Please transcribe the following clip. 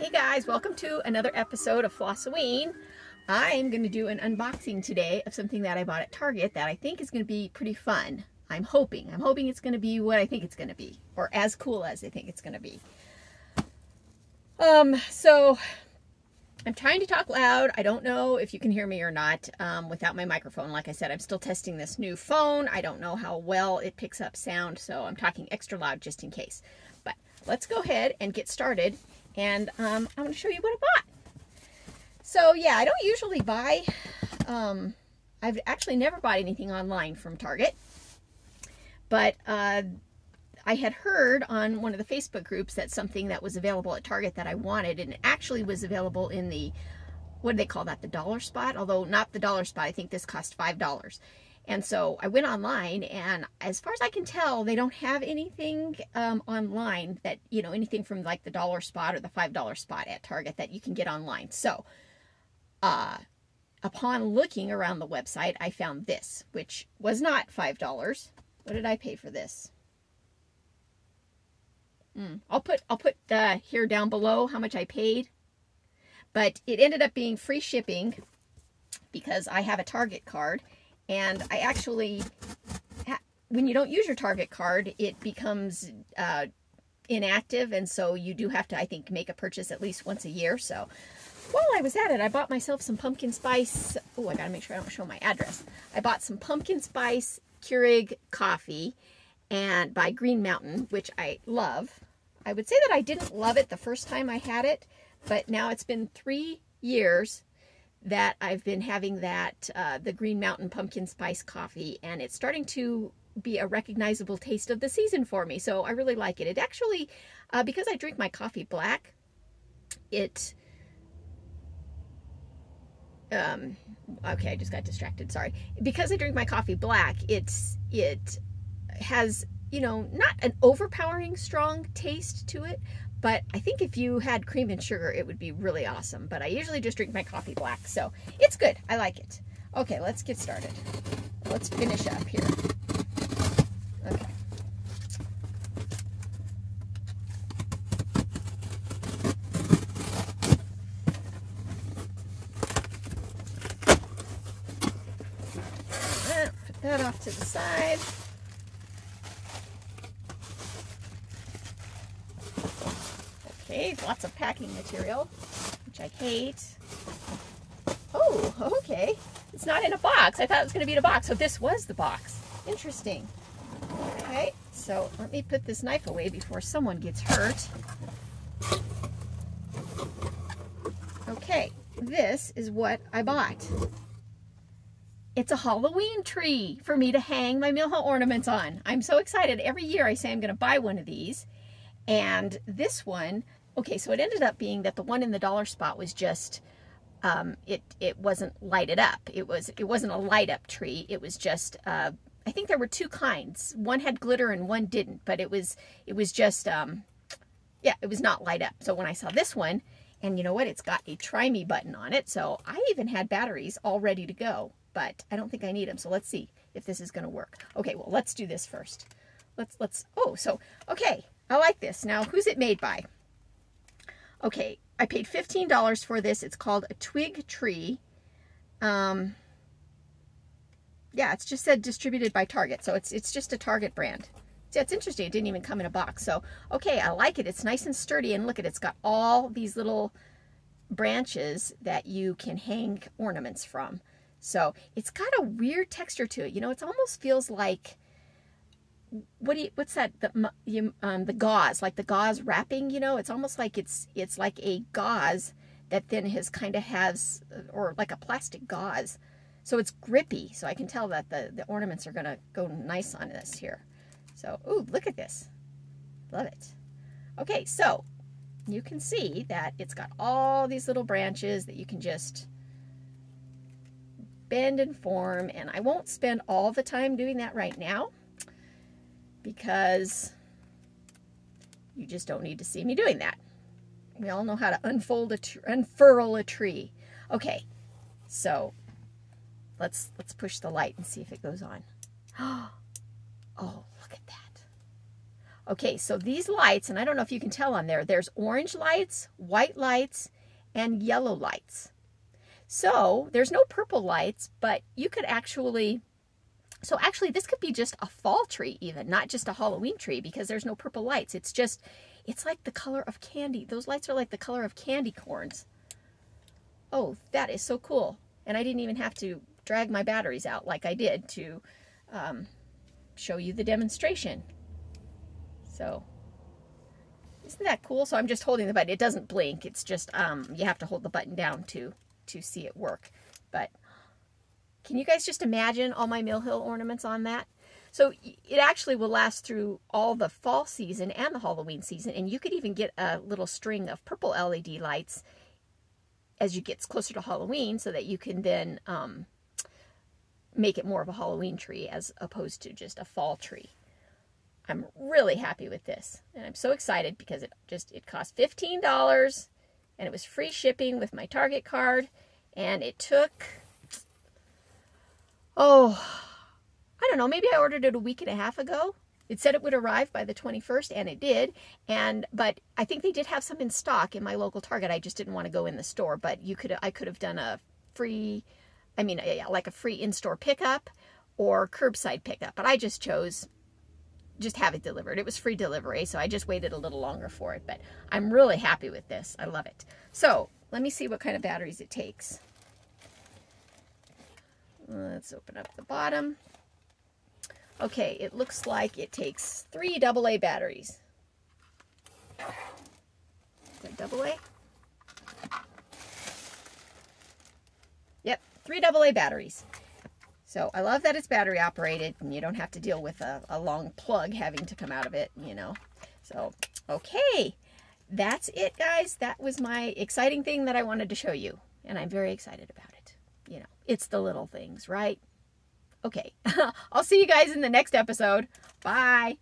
Hey guys, welcome to another episode of Floss-O-Ween. I'm going to do an unboxing today of something that I bought at Target that I think is going to be pretty fun. I'm hoping. I'm hoping it's going to be what I think it's going to be, or as cool as I think it's going to be. Um, so I'm trying to talk loud. I don't know if you can hear me or not um, without my microphone. Like I said, I'm still testing this new phone. I don't know how well it picks up sound, so I'm talking extra loud just in case. But let's go ahead and get started and um, I'm going to show you what I bought. So yeah, I don't usually buy, um, I've actually never bought anything online from Target, but uh, I had heard on one of the Facebook groups that something that was available at Target that I wanted, and it actually was available in the, what do they call that, the dollar spot? Although not the dollar spot, I think this cost $5. And so I went online, and as far as I can tell, they don't have anything um, online that, you know, anything from like the dollar spot or the $5 spot at Target that you can get online. So, uh, upon looking around the website, I found this, which was not $5. What did I pay for this? Mm, I'll put I'll put uh, here down below how much I paid, but it ended up being free shipping because I have a Target card and I actually, when you don't use your Target card, it becomes uh, inactive. And so you do have to, I think, make a purchase at least once a year. So while I was at it, I bought myself some pumpkin spice. Oh, I got to make sure I don't show my address. I bought some pumpkin spice Keurig coffee and by Green Mountain, which I love. I would say that I didn't love it the first time I had it, but now it's been three years that I've been having that, uh, the Green Mountain Pumpkin Spice Coffee, and it's starting to be a recognizable taste of the season for me. So I really like it. It actually, uh, because I drink my coffee black, it, um, okay, I just got distracted, sorry. Because I drink my coffee black, it's, it has, you know, not an overpowering strong taste to it, but I think if you had cream and sugar, it would be really awesome. But I usually just drink my coffee black, so it's good. I like it. Okay, let's get started. Let's finish up here. Okay. Put that off to the side. Lots of packing material, which I hate. Oh, okay. It's not in a box. I thought it was going to be in a box. So this was the box. Interesting. Okay, so let me put this knife away before someone gets hurt. Okay, this is what I bought. It's a Halloween tree for me to hang my Mill Hill ornaments on. I'm so excited. Every year I say I'm going to buy one of these. And this one Okay, so it ended up being that the one in the dollar spot was just, um, it, it wasn't lighted up. It, was, it wasn't a light up tree. It was just, uh, I think there were two kinds. One had glitter and one didn't, but it was, it was just, um, yeah, it was not light up. So when I saw this one, and you know what, it's got a try me button on it. So I even had batteries all ready to go, but I don't think I need them. So let's see if this is going to work. Okay, well, let's do this first. Let's, let's, oh, so, okay, I like this. Now, who's it made by? Okay, I paid $15 for this. It's called a twig tree. Um, yeah, it's just said distributed by Target. So it's, it's just a Target brand. Yeah, it's interesting. It didn't even come in a box. So, okay, I like it. It's nice and sturdy. And look at it. It's got all these little branches that you can hang ornaments from. So it's got a weird texture to it. You know, it almost feels like what do you, what's that the you, um, the gauze like the gauze wrapping you know? It's almost like it's it's like a gauze that then has kind of has or like a plastic gauze. So it's grippy so I can tell that the the ornaments are gonna go nice on this here. So ooh look at this. Love it. Okay so you can see that it's got all these little branches that you can just bend and form and I won't spend all the time doing that right now because you just don't need to see me doing that. We all know how to unfold a unfurl a tree. Okay, so let's let's push the light and see if it goes on. Oh, look at that. Okay, so these lights, and I don't know if you can tell on there, there's orange lights, white lights, and yellow lights. So there's no purple lights, but you could actually, so actually this could be just a fall tree even, not just a Halloween tree because there's no purple lights. It's just, it's like the color of candy. Those lights are like the color of candy corns. Oh, that is so cool. And I didn't even have to drag my batteries out like I did to um, show you the demonstration. So, isn't that cool? So I'm just holding the button. It doesn't blink. It's just, um, you have to hold the button down to, to see it work. But can you guys just imagine all my Mill Hill ornaments on that? So it actually will last through all the fall season and the Halloween season. And you could even get a little string of purple LED lights as you get closer to Halloween so that you can then um, make it more of a Halloween tree as opposed to just a fall tree. I'm really happy with this. And I'm so excited because it just, it cost $15 and it was free shipping with my Target card. And it took, oh, I don't know, maybe I ordered it a week and a half ago. It said it would arrive by the 21st, and it did. And but I think they did have some in stock in my local Target. I just didn't want to go in the store. But you could I could have done a free, I mean, like a free in-store pickup or curbside pickup. But I just chose just have it delivered. It was free delivery, so I just waited a little longer for it. But I'm really happy with this. I love it. So let me see what kind of batteries it takes. Let's open up the bottom. Okay, it looks like it takes three AA batteries. Is that AA? Yep, three AA batteries. So I love that it's battery operated and you don't have to deal with a, a long plug having to come out of it, you know. So, okay, that's it, guys. That was my exciting thing that I wanted to show you. And I'm very excited about it. You know, it's the little things, right? Okay, I'll see you guys in the next episode. Bye.